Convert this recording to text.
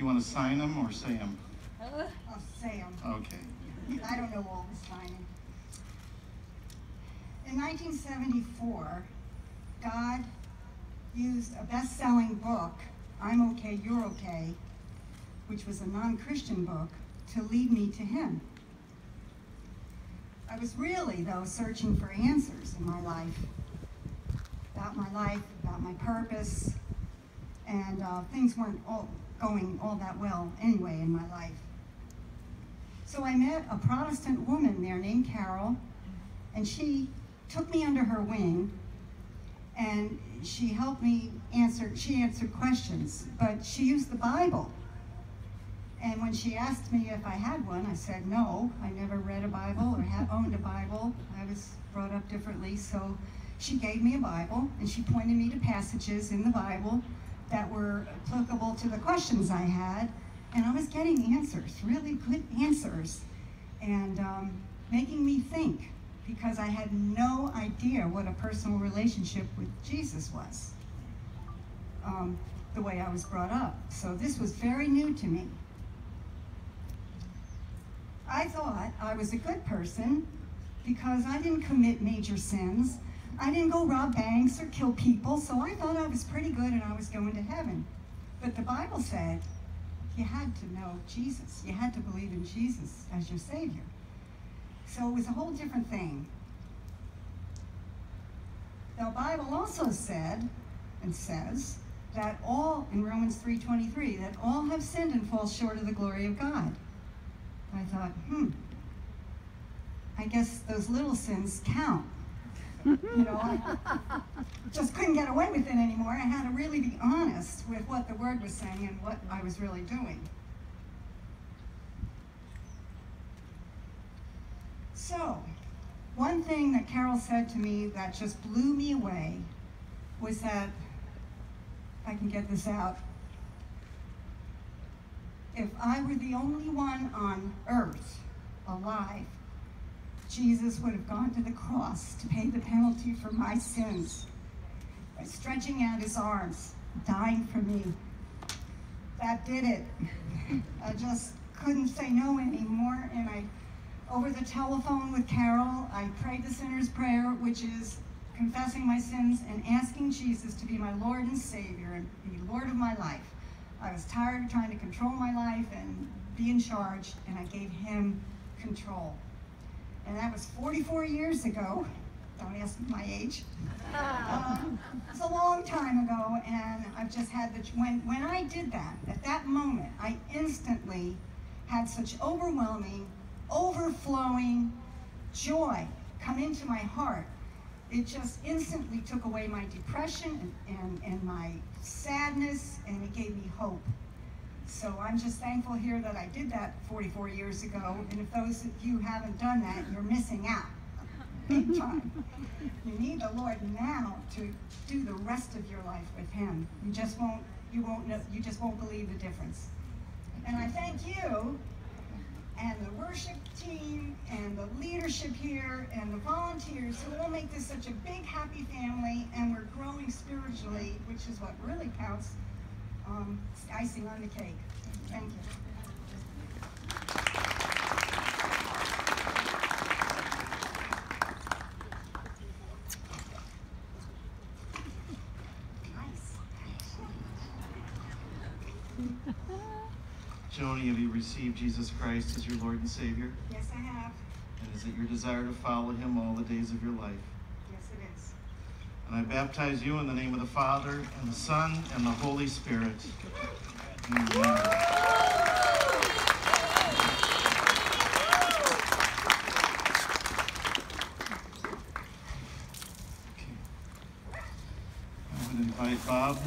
You want to sign them or say them? I'll say them. Okay. I don't know all the signing. In 1974, God used a best-selling book, I'm Okay, You're Okay, which was a non-Christian book, to lead me to Him. I was really, though, searching for answers in my life, about my life, about my purpose, and uh, things weren't all going all that well anyway in my life. So I met a Protestant woman there named Carol, and she took me under her wing, and she helped me answer, she answered questions, but she used the Bible. And when she asked me if I had one, I said no. I never read a Bible or had owned a Bible. I was brought up differently, so she gave me a Bible, and she pointed me to passages in the Bible that were applicable to the questions I had, and I was getting answers, really good answers, and um, making me think because I had no idea what a personal relationship with Jesus was, um, the way I was brought up. So this was very new to me. I thought I was a good person because I didn't commit major sins. I didn't go rob banks or kill people, so I thought I was pretty good and I was going to heaven. But the Bible said you had to know Jesus. You had to believe in Jesus as your Savior. So it was a whole different thing. The Bible also said and says that all, in Romans 3.23, that all have sinned and fall short of the glory of God. I thought, hmm, I guess those little sins count. You know, I just couldn't get away with it anymore. I had to really be honest with what the word was saying and what I was really doing. So, one thing that Carol said to me that just blew me away was that, I can get this out, if I were the only one on earth alive, Jesus would have gone to the cross to pay the penalty for my sins by stretching out his arms, dying for me. That did it. I just couldn't say no anymore, and I, over the telephone with Carol, I prayed the sinner's prayer, which is confessing my sins and asking Jesus to be my Lord and Savior and be Lord of my life. I was tired of trying to control my life and be in charge, and I gave him control. And that was 44 years ago. Don't ask my age. Um, it's a long time ago, and I've just had the, when, when I did that, at that moment, I instantly had such overwhelming, overflowing joy come into my heart it just instantly took away my depression and, and, and my sadness and it gave me hope. So I'm just thankful here that I did that 44 years ago. And if those of you haven't done that, you're missing out big time. You need the Lord now to do the rest of your life with Him. You just won't, you won't know, you just won't believe the difference. And I thank you and the worship team and the leadership here and the volunteers who all make this such a big happy family and we're growing spiritually, which is what really counts, um, icing on the cake. Thank you. Joni, have you received Jesus Christ as your Lord and Savior? Yes, I have. And is it your desire to follow him all the days of your life? And I baptize you in the name of the Father, and the Son, and the Holy Spirit. Amen. Bob